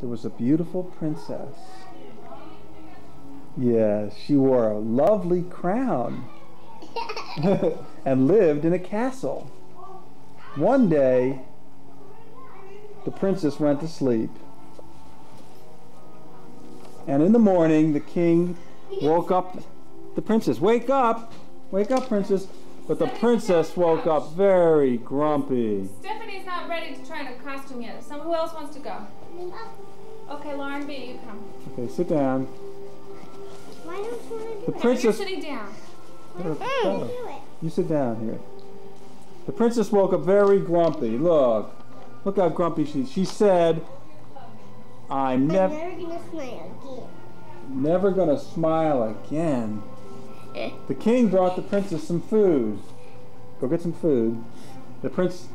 there was a beautiful princess. Yes, she wore a lovely crown and lived in a castle. One day, the princess went to sleep. And in the morning, the king woke up the princess. Wake up! Wake up, princess! But the princess woke up very grumpy. Stephanie's not ready to try on a costume yet. Some who else wants to go? Okay, Lauren B, you come. Okay, sit down. Why don't you want to do The it? You're princess. sitting down. Oh, Do it. You sit down here. The princess woke up very grumpy. Look. Look how grumpy she She said, I'm I'm never never gonna smile again. never gonna smile again. The king brought the princess some food. Go get some food. The prince